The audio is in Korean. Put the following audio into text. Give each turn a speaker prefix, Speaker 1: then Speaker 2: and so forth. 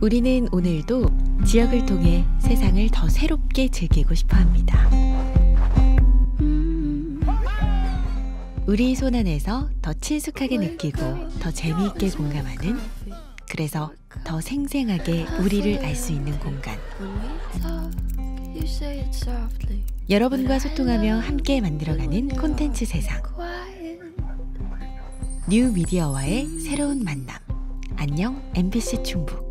Speaker 1: 우리는 오늘도 지역을 통해 세상을 더 새롭게 즐기고 싶어 합니다. 우리 손 안에서 더 친숙하게 느끼고 더 재미있게 공감하는 그래서 더 생생하게 우리를 알 수 있는 공간. 여러분과 소통하며 함께 만들어가는 콘텐츠 세상. 뉴 미디어와의 새로운 만남. 안녕 MBC 충북.